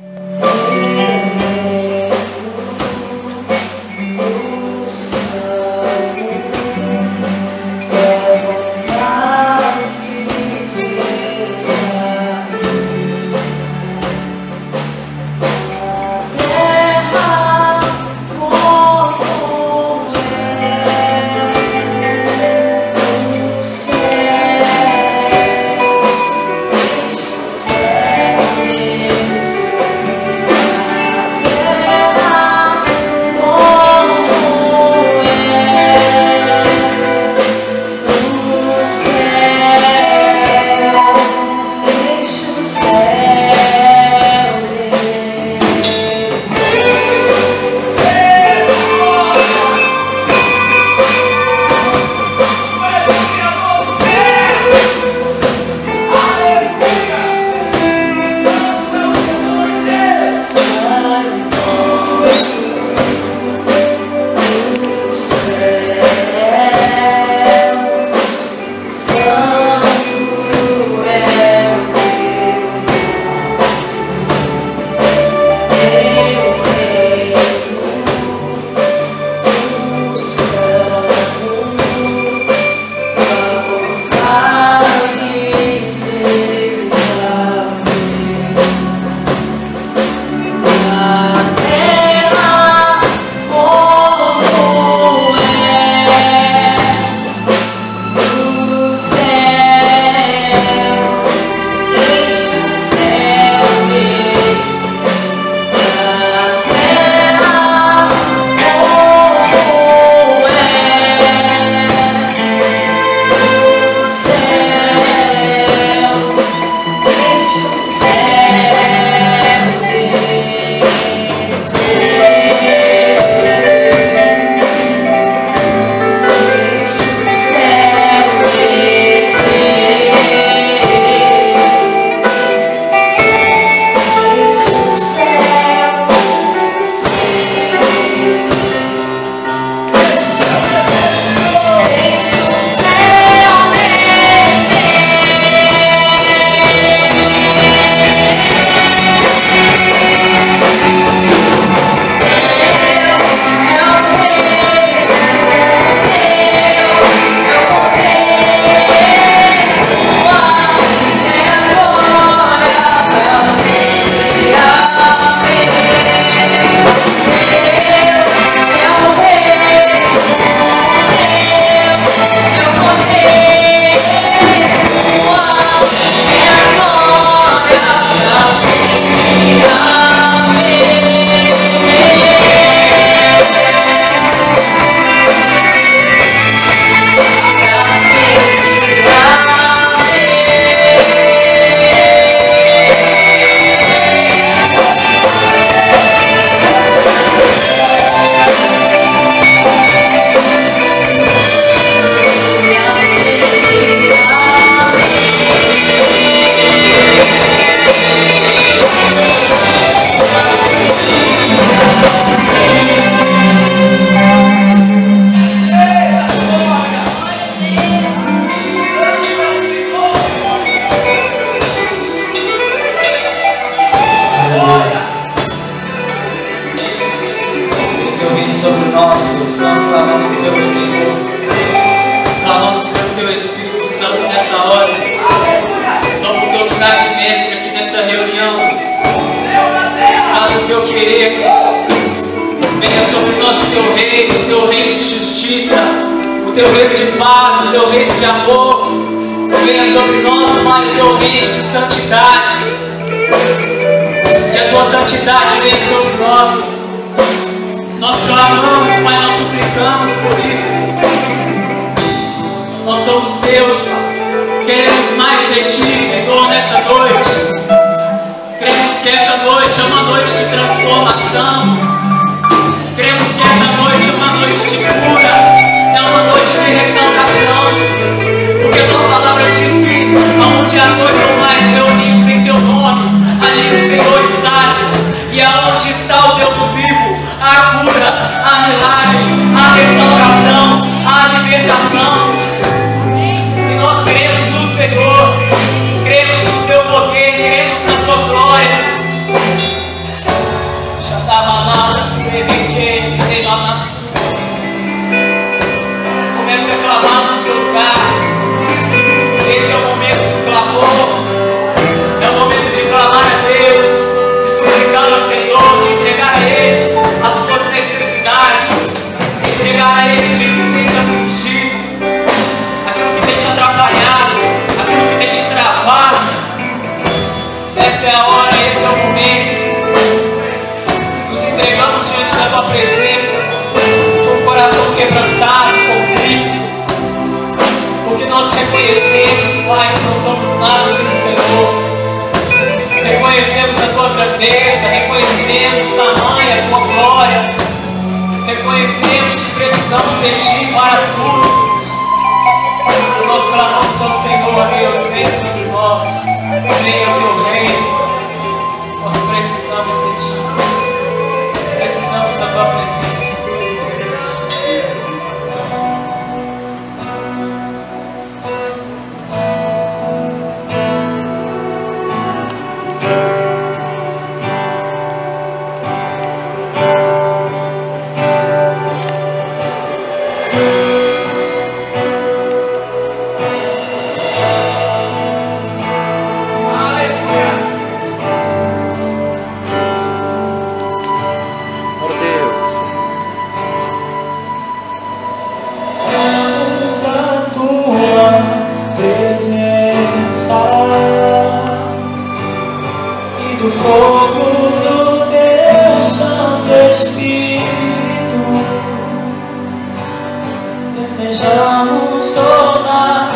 Yeah. De paz, o teu reino de amor. Venha sobre nós, Pai, o teu reino de santidade. Que a tua santidade venha sobre nós. Nós clamamos, Pai, nós suplicamos por isso. Nós somos teus, Pai. Queremos mais de ti, Senhor, nessa noite. Cremos que essa noite é uma noite de transformação. Cremos que essa noite é uma noite de cura. É uma noite de restauração. Gracias, diante da tua presença, com o coração quebrantado, convicto, porque nós reconhecemos, Pai, que não somos nada sem o Senhor. Reconhecemos a tua grandeza, reconhecemos tamanha a tua glória, reconhecemos que precisamos de ti para tudo. Nós clamamos ao Senhor, Deus, vem sobre nós, venha Desejamos toda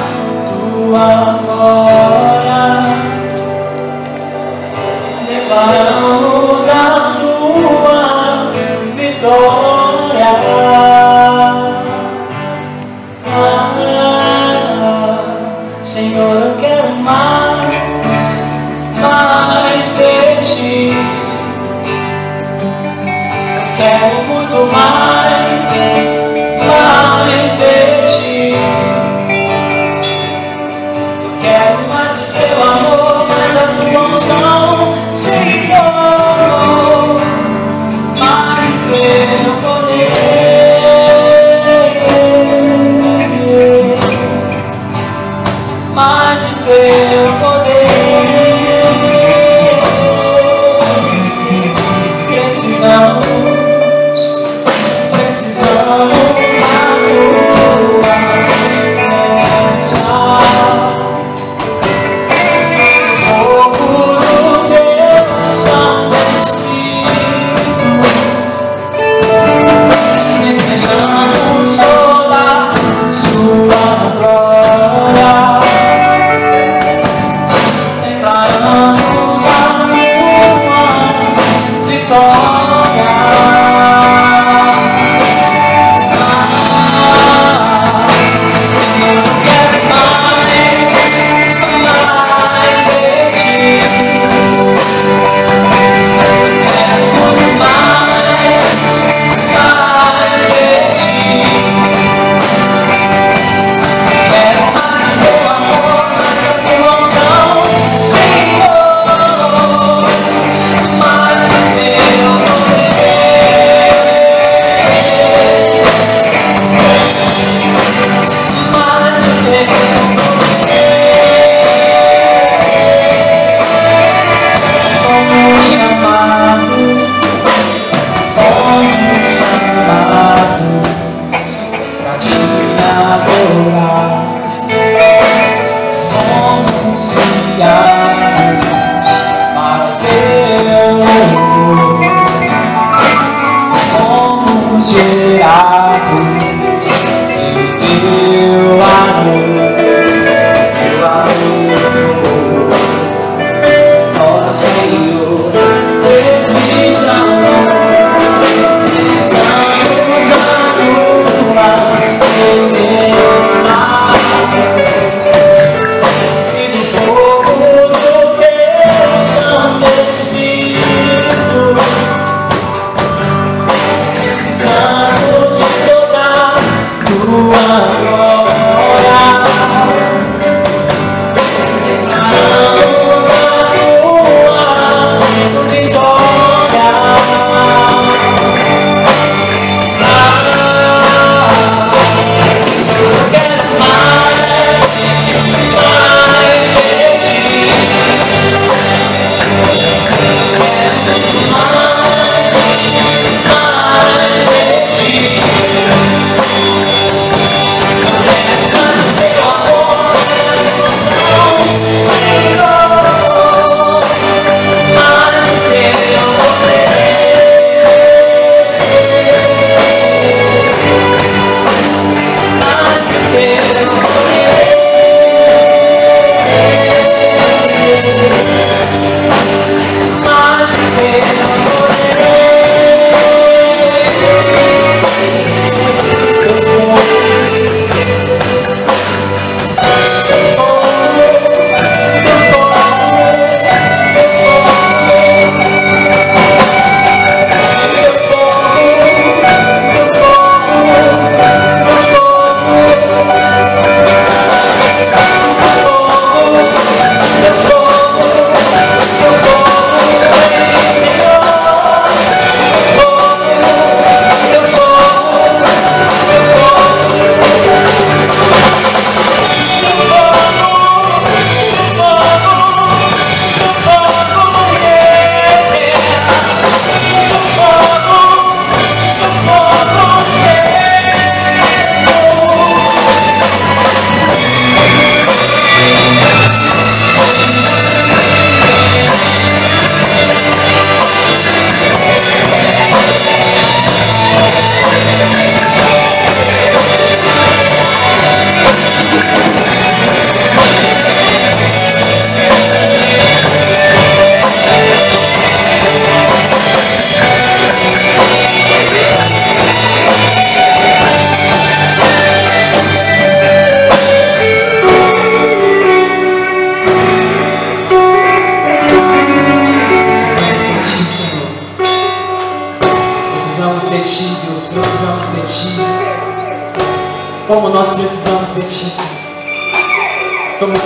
tua glória. Declaramos a tua vitória. Ah, Senhor, eu quero mais, mais de ti. Quero mais,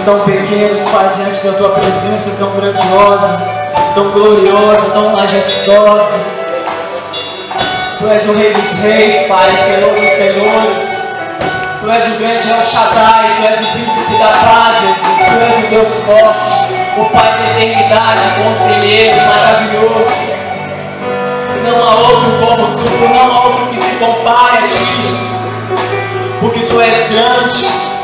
tão pequenos, Pai, diante da tua presença tão grandiosa, tão gloriosa, tão majestosa. Tu és o Rei dos Reis, Pai, Senhor dos Senhores. Tu és o grande El Shaddai, Tu és o príncipe da paz, Jesus. Tu és o Deus forte, o Pai da eternidade, conselheiro maravilhoso. Não há outro como Tu, não há outro que se compare a Ti. Porque Tu és grande,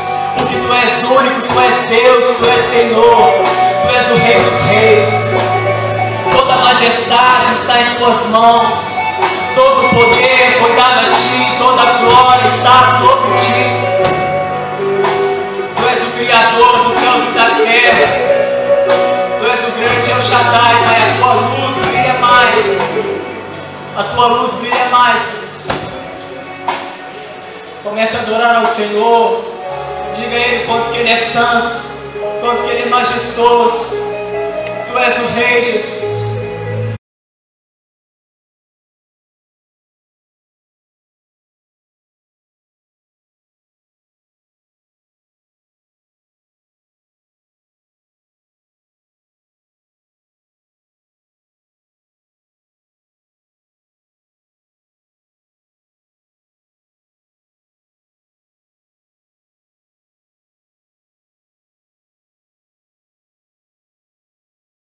porque Tu és único, Tu és Deus, Tu és Senhor, Tu és o Rei dos Reis. Toda majestade está em Tuas mãos, todo poder foi dado a Ti, toda glória está sobre Ti. Tu és o Criador dos céus e da terra. Tu és o grande El Shaddai, Pai, a Tua luz brilha mais. A Tua luz brilha mais. Comece a adorar ao Senhor. Quanto que Ele é santo, quanto que Ele é majestoso. Tu és o Rei, Jesus.